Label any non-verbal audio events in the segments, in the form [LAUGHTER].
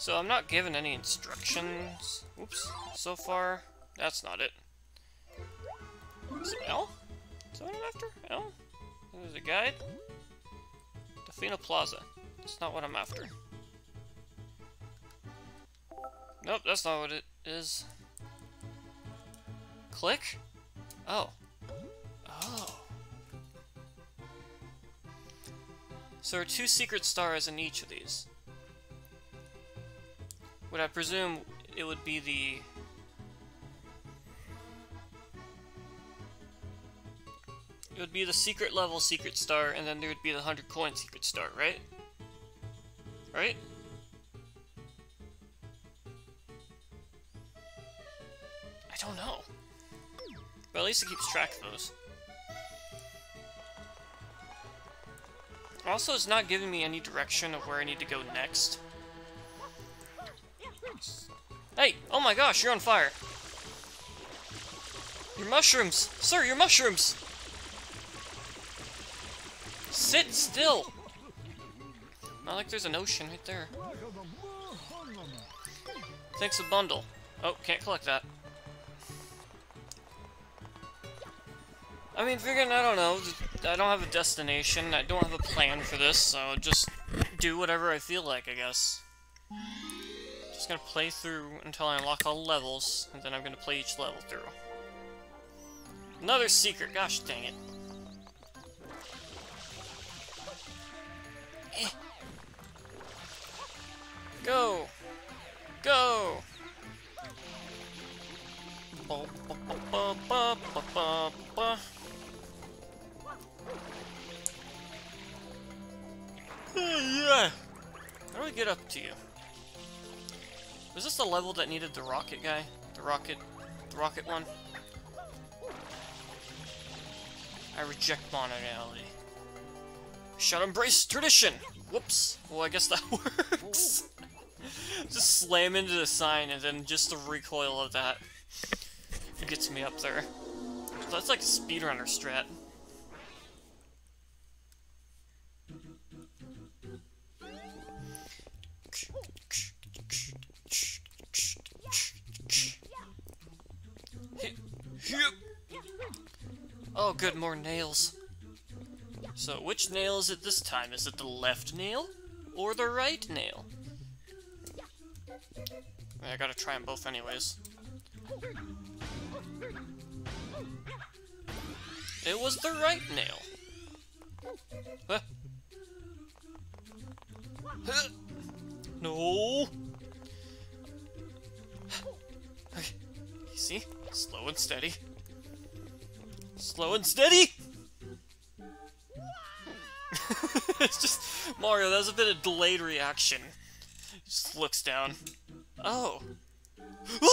So I'm not given any instructions. Oops. So far, that's not it. Is it L? Is that what I'm after? L? There's a guide? Delfino Plaza. That's not what I'm after. Nope, that's not what it is. Click? Oh. Oh. So there are two secret stars in each of these. Would I presume it would be the... It would be the secret level secret star, and then there would be the 100 coin secret star, right? Right? I don't know. But at least it keeps track of those. Also, it's not giving me any direction of where I need to go next. Hey! Oh my gosh, you're on fire! Your mushrooms! Sir, your mushrooms! Sit still! Not like there's an ocean right there. Thanks a bundle. Oh, can't collect that. I mean, figuring, I don't know, I don't have a destination, I don't have a plan for this, so just do whatever I feel like, I guess. Just gonna play through until I unlock all levels, and then I'm gonna play each level through. Another secret, gosh dang it. Eh. Go! Go! Yeah. How do we get up to you? Was this the level that needed the rocket guy? The rocket... the rocket one? I reject modernality. Shall embrace tradition! Whoops! Well, I guess that [LAUGHS] works. just slam into the sign and then just the recoil of that gets me up there. So that's like a speedrunner strat. Oh, good, more nails. So, which nail is it this time? Is it the left nail? Or the right nail? I gotta try them both anyways. It was the right nail. Huh? No! Okay. See? Slow and steady. Slow and steady! [LAUGHS] it's just... Mario, that was a bit of delayed reaction. Just looks down. Oh. [LAUGHS]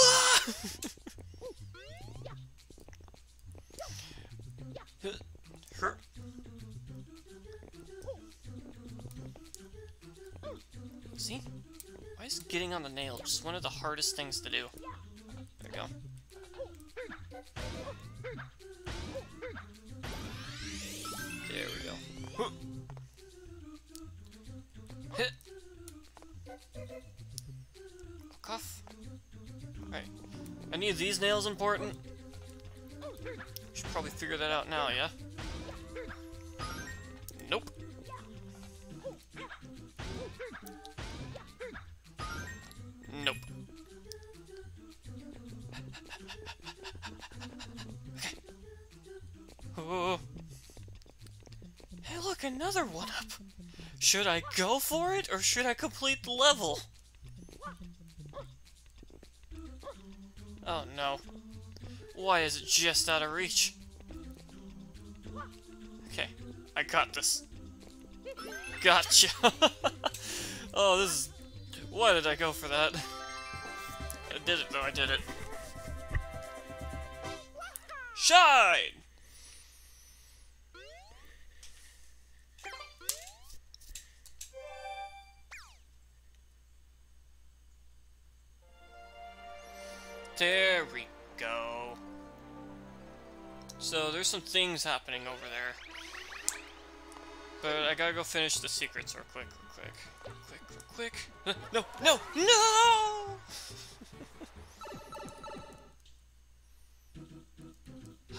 See? Why is getting on the nail just one of the hardest things to do? There we go. Cuff. Alright. Any of these nails important? Should probably figure that out now, yeah? Nope. Nope. [LAUGHS] okay. Another one-up! Should I go for it, or should I complete the level? Oh no. Why is it just out of reach? Okay, I got this. Gotcha! [LAUGHS] oh, this is... Why did I go for that? I did it though, I did it. Shine! There's some things happening over there. But I gotta go finish the secrets real quick, real quick. Real quick, real quick. [LAUGHS] No, no, no!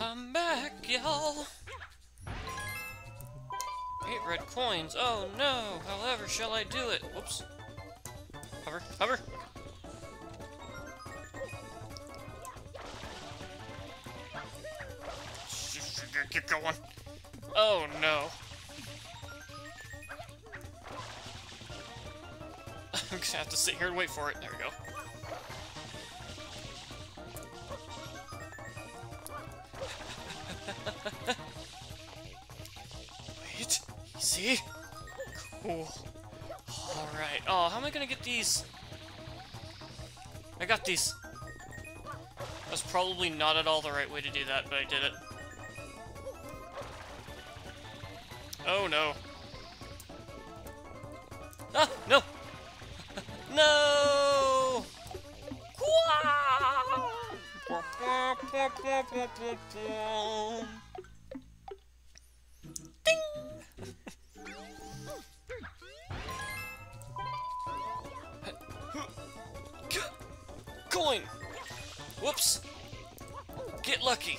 [LAUGHS] I'm back, y'all! Eight red coins. Oh no! However shall I do it? Whoops. Hover, hover! Get going. Oh no. [LAUGHS] I'm gonna have to sit here and wait for it. There we go. [LAUGHS] wait. See? Cool. Alright. Oh, how am I gonna get these? I got these. That's probably not at all the right way to do that, but I did it. Oh no. Ah, no! [LAUGHS] no! [LAUGHS] Ding! [LAUGHS] Coin! Whoops! Get lucky!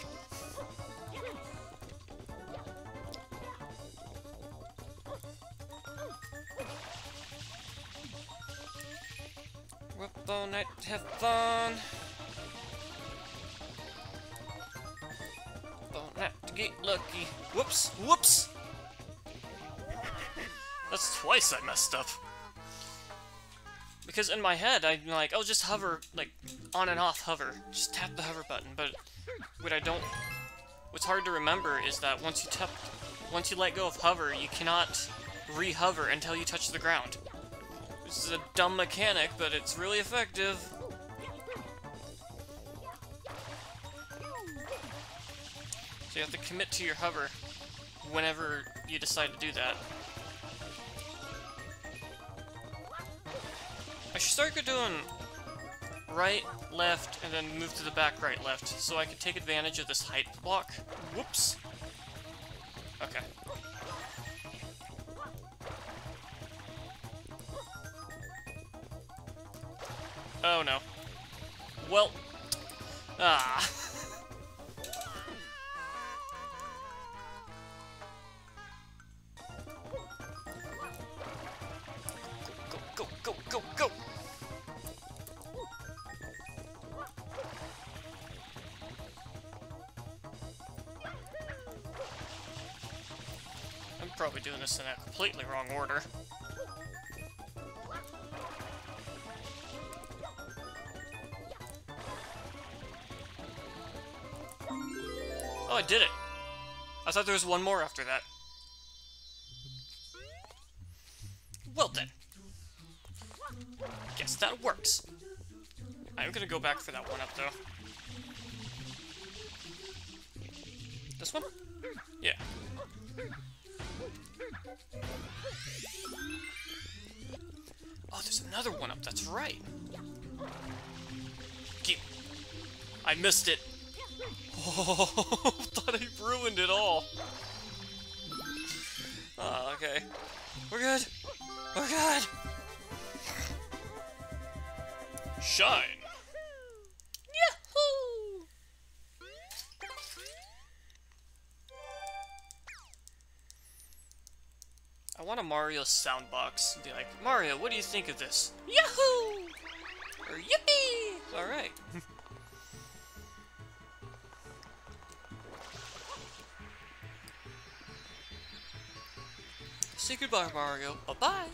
Night, have fun. Don't have to get lucky. Whoops, whoops! That's twice I messed up. Because in my head, I'm like, oh, just hover, like, on and off hover. Just tap the hover button, but what I don't... What's hard to remember is that once you tap... Once you let go of hover, you cannot re-hover until you touch the ground. This is a dumb mechanic, but it's really effective. So you have to commit to your hover whenever you decide to do that. I should start doing right, left, and then move to the back right, left, so I can take advantage of this height block. Whoops. Okay. Oh no. Well. Ah. go, go, go, go, go! I'm probably doing this in a completely wrong order. Thought there was one more after that. Well then. Guess that works. I'm gonna go back for that one up, though. This one? Yeah. Oh, there's another one up, that's right. Keep. I missed it. Oh, [LAUGHS] thought I ruined it all. Oh, okay. We're good. We're good. Shine. Yahoo! I want a Mario soundbox. Be like, Mario, what do you think of this? Yahoo! Or yippee! Alright. [LAUGHS] Say goodbye, Mario. Bye-bye!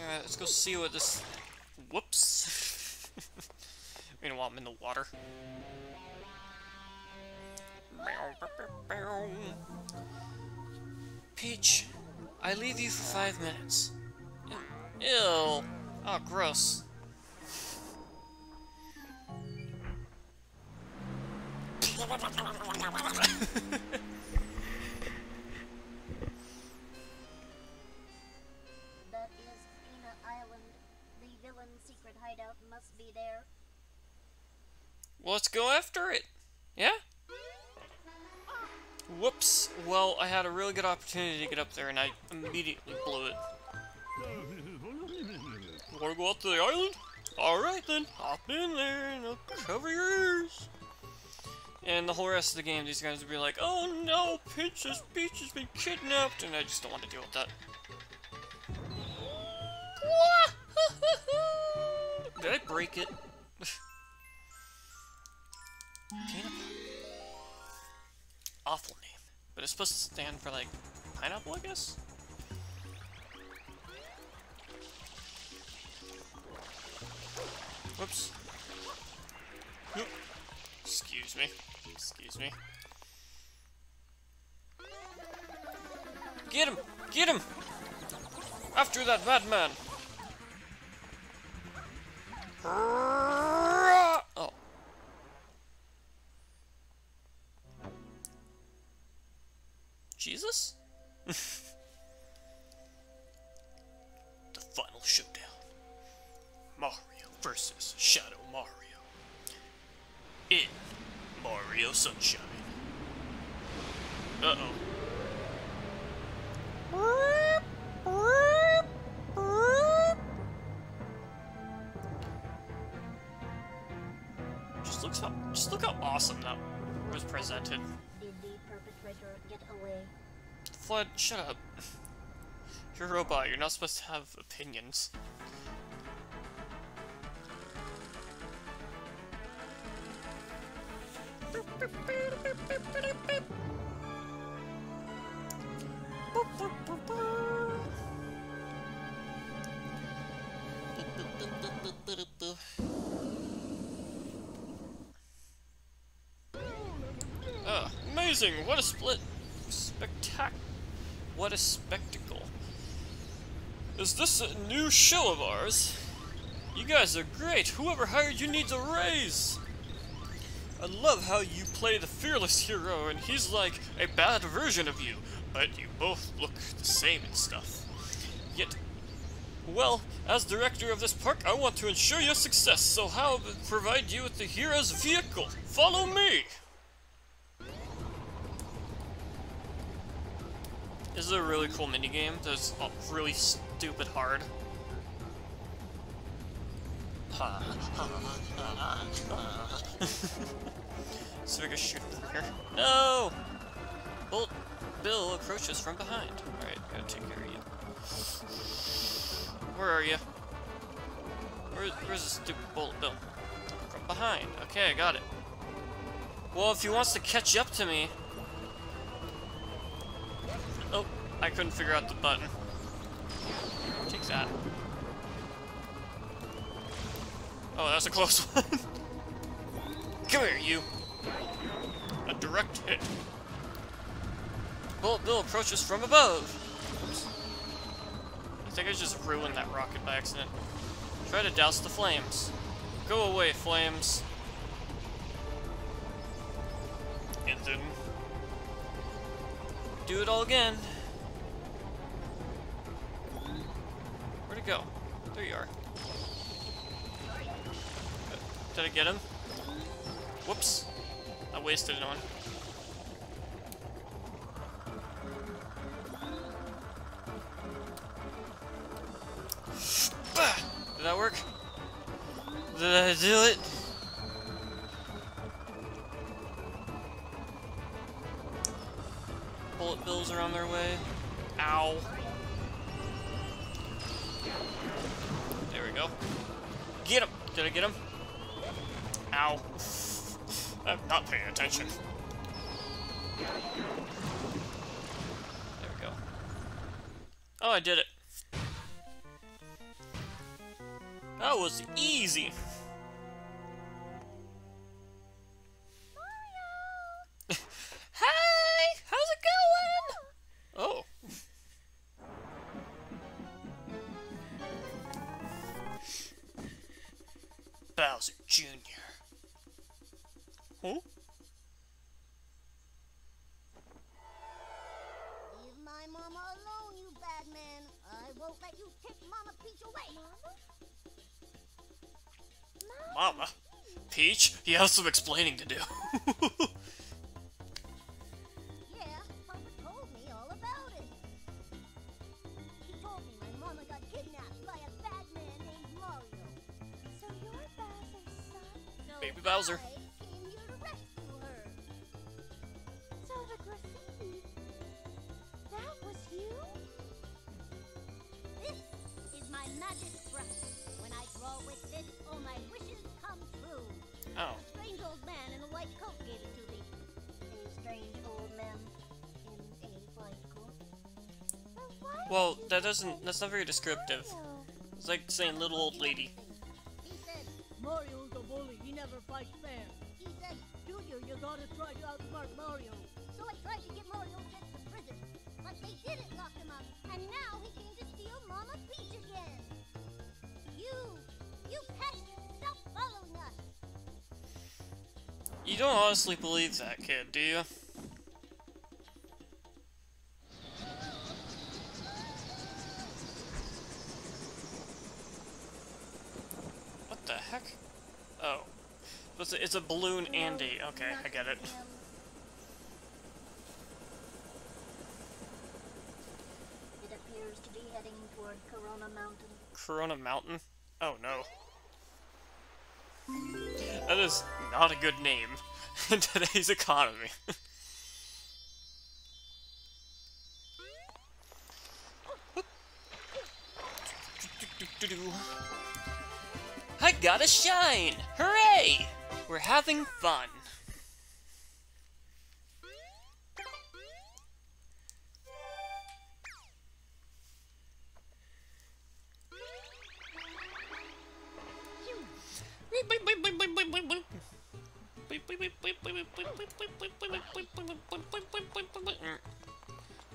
Alright, let's go see what this... Whoops! [LAUGHS] I'm in the water. Peach, I leave you for five minutes. Ew. Oh, gross. That is Pinna Island. The villain's secret hideout must be there. well, let's go after it. Yeah? Whoops. Well, I had a really good opportunity to get up there and I immediately blew it. Wanna go up to the island? Alright then, hop in there and cover your ears. And the whole rest of the game, these guys would be like, Oh no, Princess Peach has been kidnapped, and I just don't want to deal with that. [LAUGHS] Did I break it? [LAUGHS] Peanut Awful name. But it's supposed to stand for, like, pineapple, I guess? Whoops. Excuse me. Excuse me. Get him! Get him! After that madman! Presented. Did the perpetrator get away? FLUDD, shut up. You're a robot, you're not supposed to have opinions. [LAUGHS] Ah, amazing! What a split! Spectac... What a spectacle. Is this a new show of ours? You guys are great! Whoever hired you needs a raise! I love how you play the fearless hero and he's like a bad version of you, but you both look the same and stuff. Yet, well, as director of this park, I want to ensure your success, so how provide you with the hero's vehicle? Follow me! This is a really cool minigame that's uh, really stupid hard. [LAUGHS] so we can shoot from here. No! Bullet Bill approaches from behind. Alright, gotta take care of you. Where are you? Where, where's the stupid Bullet Bill? From behind. Okay, I got it. Well, if he wants to catch up to me... I couldn't figure out the button. Take that. Oh, that's a close [LAUGHS] one. Come here, you. A direct hit. Bullet Bill approaches from above. Oops. I think I just ruined that rocket by accident. Try to douse the flames. Go away, flames. And then... Do it all again. It go? There you are. Did I get him? Whoops. I wasted one. Did that work? Did I do it? There we go. Oh, I did it. That was easy. [LAUGHS] Hi! How's it going? Oh. Bowser Jr. Mama? Peach? You have some explaining to do. [LAUGHS] doesn't. That's not very descriptive. It's like saying little old lady. He said, Mario's a bully. He never fights fair. he said, Junior, you gotta try to outsmart Mario. so I tried to get Mario sent to prison. But they didn't lock him up, and now he came to steal Mama Peach again. You, you pest, stop following us. You don't honestly believe that kid, do you? The heck? Oh. It's a, it's a balloon and a... Okay, I get it. It appears to be heading toward Corona Mountain. Corona Mountain? Oh no. That is not a good name [LAUGHS] in today's economy. [LAUGHS] I got a shine! Hooray! We're having fun.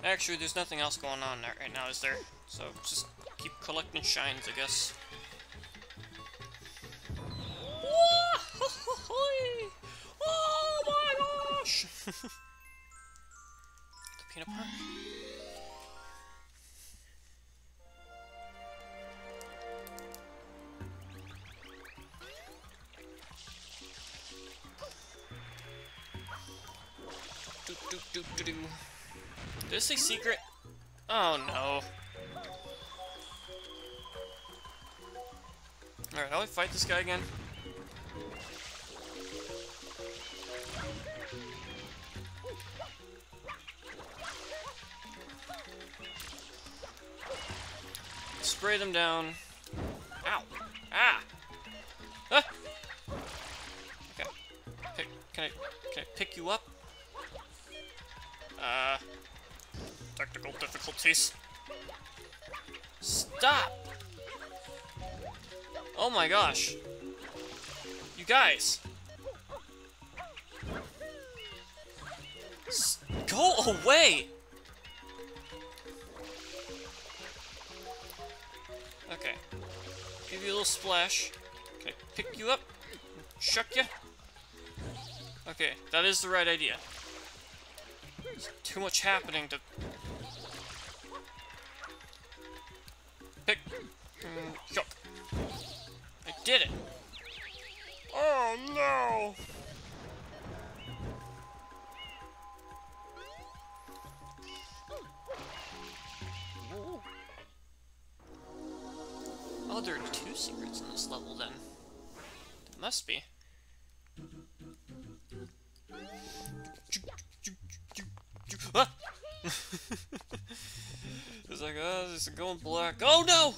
Actually, there's nothing else going on there right now, is there? So just keep collecting shines, I guess. Oh my gosh! [LAUGHS] the peanut park. Do, do, do, do, do. It say secret? Oh no. Alright, how do I fight this guy again? Spray them down. Ow! Ah! Ah! Okay. Pick, can I can I pick you up? Uh, technical difficulties. Stop! Oh my gosh. You guys. S go away! Little splash. Can I pick you up? Shuck you? Okay, that is the right idea. There's too much happening to... there are two secrets in this level then. There must be. Ah! [LAUGHS] it's like, oh, this is going black. Oh no!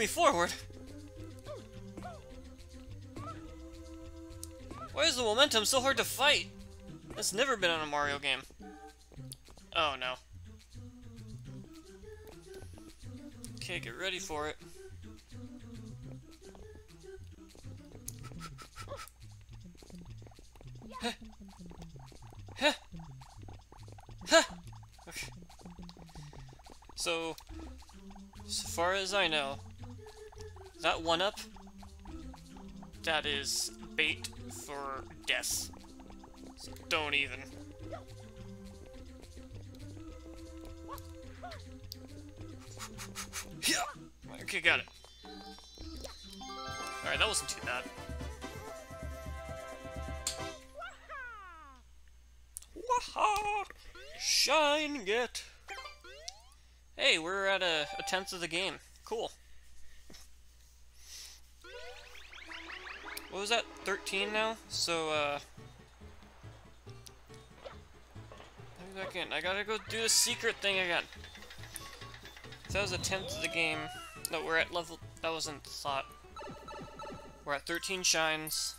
Me forward? Why is the momentum so hard to fight? That's never been on a Mario game. Oh no. Okay, get ready for it. [LAUGHS] So, so far as I know, that one up, that is bait for death. So don't even. Okay, got it. Alright, that wasn't too bad. Waha! Shine get! Hey, we're at a, a tenth of the game. Cool. What was that? 13 now? So, uh... Back in. I gotta go do the secret thing again. That was the tenth of the game. No, we're at level... That wasn't thought. We're at 13 shines.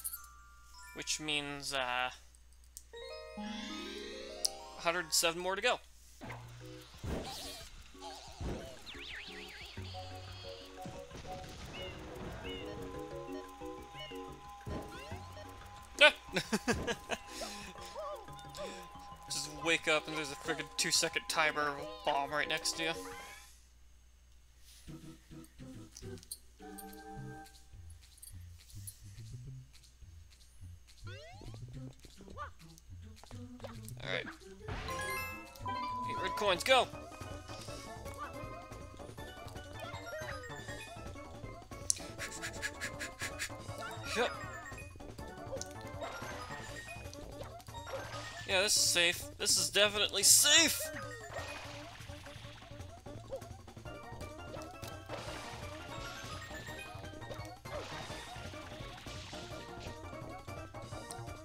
Which means, uh... 107 more to go. Just wake up and there's a friggin' two second timer bomb right next to you. Alright. Eight red coins, go! Yep. Yeah, this is safe. This is definitely safe!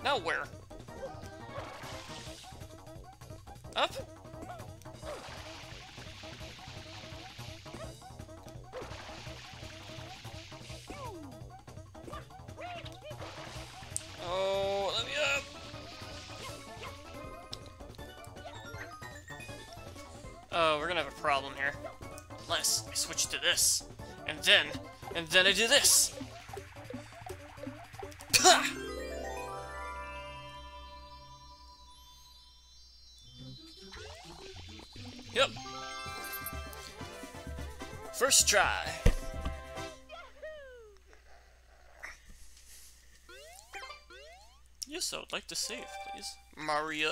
Now where? Up? Oh, we're gonna have a problem here. Unless I switch to this. And then, and then I do this! [LAUGHS] Ha! Yep. First try. Yes, I would like to save, please. Mario!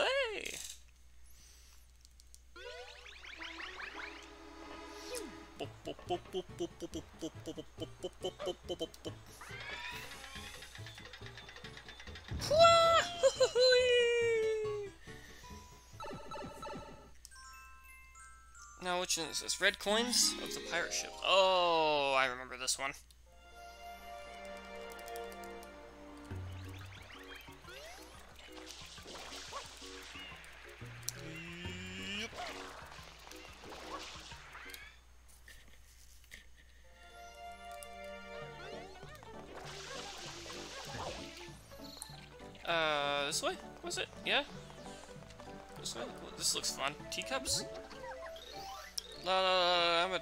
Now, which one is this? Red coins of the pirate ship. Oh, I remember this one. Looks fun. Teacups? No, no, no, I'm a...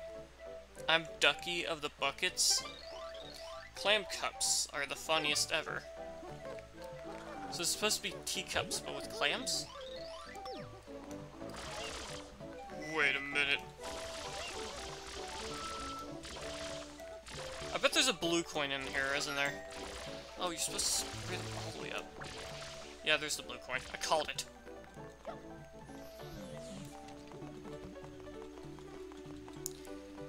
I'm Ducky of the Buckets. Clam cups are the funniest ever. So it's supposed to be teacups, but with clams? Wait a minute. I bet there's a blue coin in here, isn't there? Oh, you're supposed to spray them all the way up. Yeah, there's the blue coin. I called it.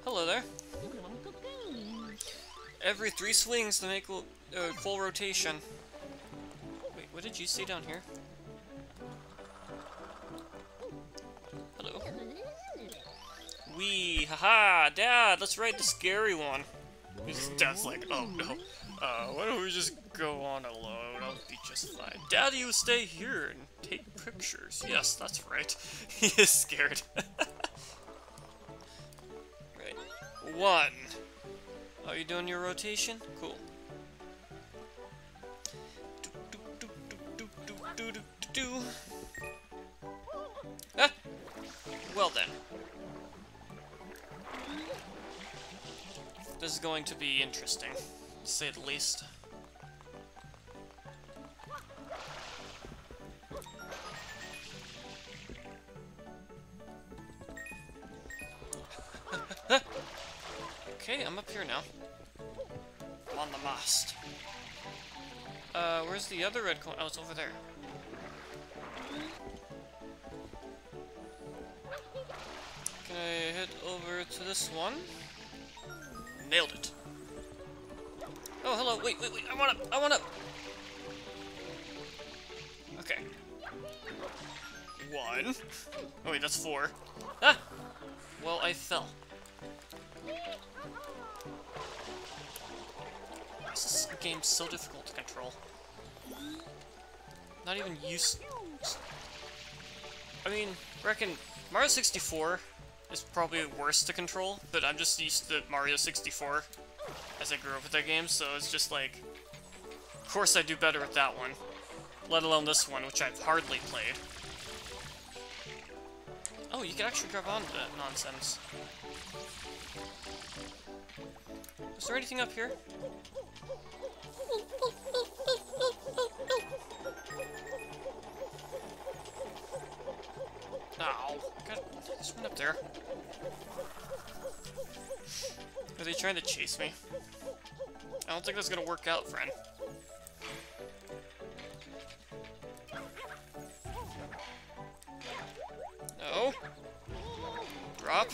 Hello there. Every three swings to make uh, full rotation. Wait, what did you see down here? Hello. Wee, haha, Dad, let's ride the scary one. [LAUGHS] His dad's like, oh no, uh, why don't we just go on alone? I'll be just fine. Daddy, you stay here and take pictures. Yes, that's right. [LAUGHS] he is scared. [LAUGHS] one. Are you doing your rotation? Cool. Ah, well then. This is going to be interesting, to say the least. Okay, I'm up here now. I'm on the mast. Uh, where's the other red coin? Oh, it's over there. Can I head over to this one? Nailed it. Oh, hello. Wait, wait, wait. I want up. I want up. Okay. One. Oh, wait, that's four. Ah! Well, I fell. Game's so difficult to control. Not even used. I mean, reckon Mario 64 is probably worse to control, but I'm just used to Mario 64 as I grew up with that game, so it's just like, of course I do better with that one, let alone this one, which I've hardly played. Oh, you can actually grab onto that nonsense. Is there anything up here? Ow. God, just went up there. Are they trying to chase me? I don't think that's gonna work out, friend. No. Drop.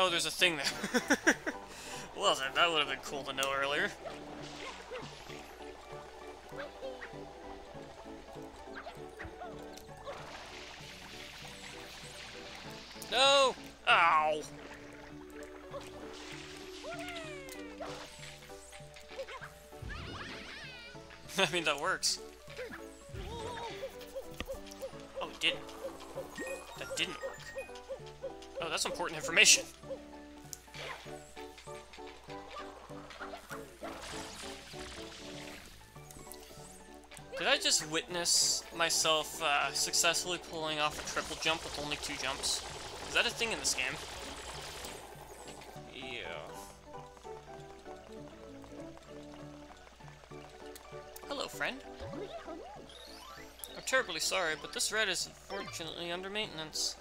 Oh, there's a thing there. [LAUGHS] well, then, that would have been cool to know earlier. No! Ow! [LAUGHS] I mean, that works. Oh, it didn't. That didn't work. Oh, that's important information. I just witness myself uh, successfully pulling off a triple jump with only two jumps? Is that a thing in this game? Yeah. Hello, friend. I'm terribly sorry, but this red is unfortunately under maintenance.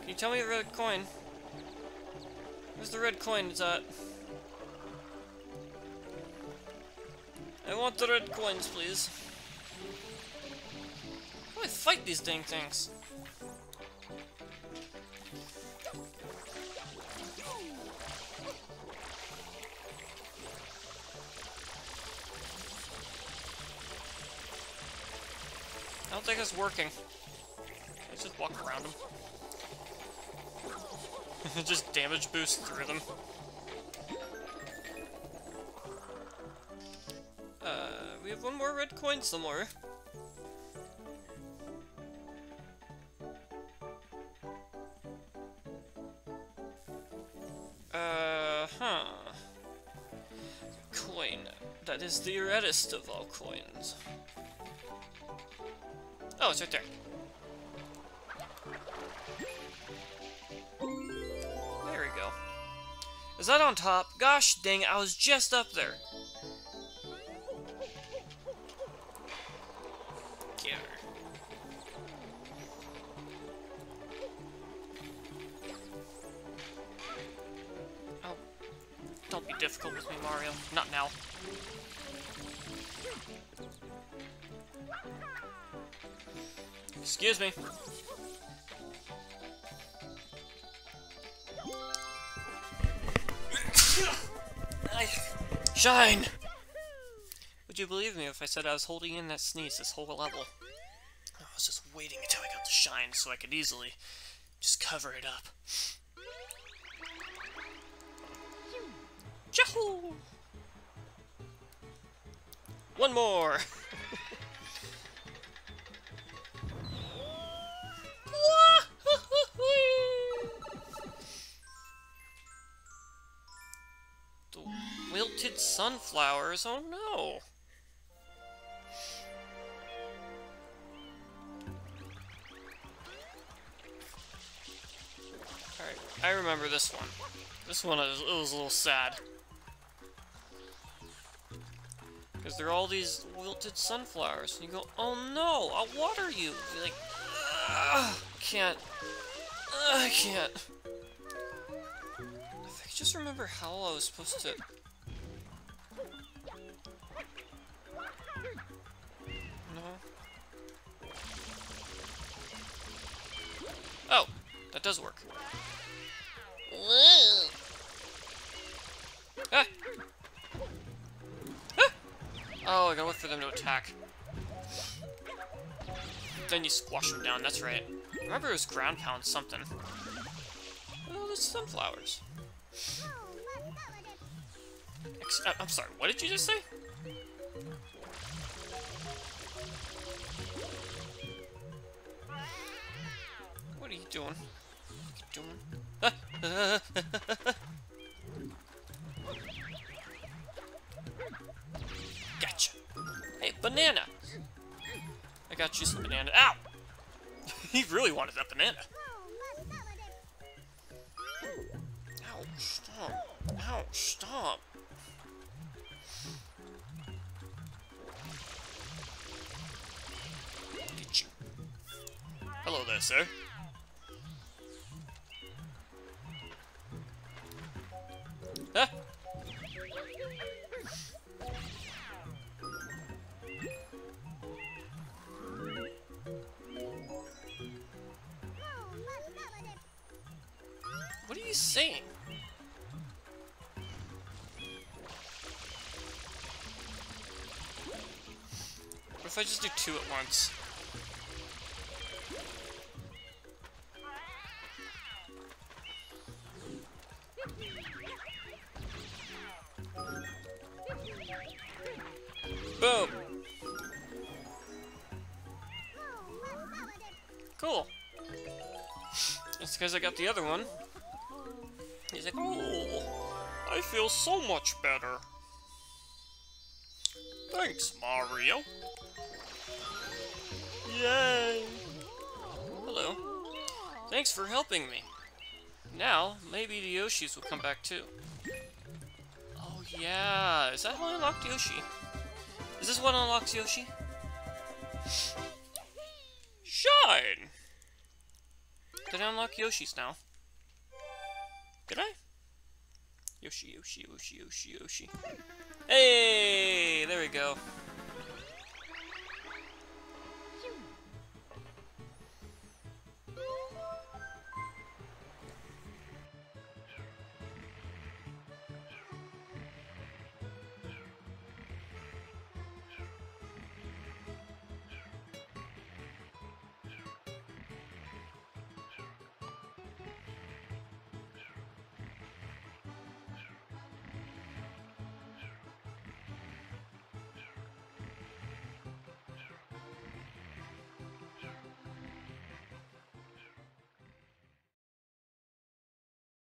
Can you tell me the red coin? Where's the red coin is at? Want the red coins, please. How do I fight these dang things? I don't think it's working. Let's just walk around them. [LAUGHS] just damage boost through them. We have one more red coin somewhere. Uh, huh. Coin. That is the reddest of all coins. Oh, it's right there. There we go. Is that on top? Gosh dang, I was just up there. Would you believe me if I said I was holding in that sneeze this whole level? I was just waiting until I got the shine so I could easily just cover it up. Yahoo! One more! [LAUGHS] the wilted sunflowers, oh no! I remember this one. This one is, it was a little sad. Because there are all these wilted sunflowers, and you go, oh no, I'll water you! You're like, Ugh, can't. Ugh, I can't. If I could just remember how I was supposed to... No. Oh, that does work. Ah! Ah! Oh, I gotta wait for them to attack. Then you squash them down, that's right. Remember it was ground pound something. Oh, there's sunflowers. Ex uh, I'm sorry, what did you just say? What are you doing? [LAUGHS] gotcha. Hey, banana! I got you some banana. Ow! [LAUGHS] he really wanted that banana. Ow, stop. Ow, stop. Hello there, sir. You saying? What if I just do two at once? Boom! Cool. That's because I got the other one. He's like, oh, I feel so much better. Thanks, Mario. Yay! Hello. Thanks for helping me. Now, maybe the Yoshis will come back too. Oh yeah, is that how I unlocked Yoshi? Is this what unlocks Yoshi? Shine! Did I unlock Yoshi's now? Did I? Yoshi, Yoshi, Yoshi, Yoshi, Yoshi. Hey! There we go.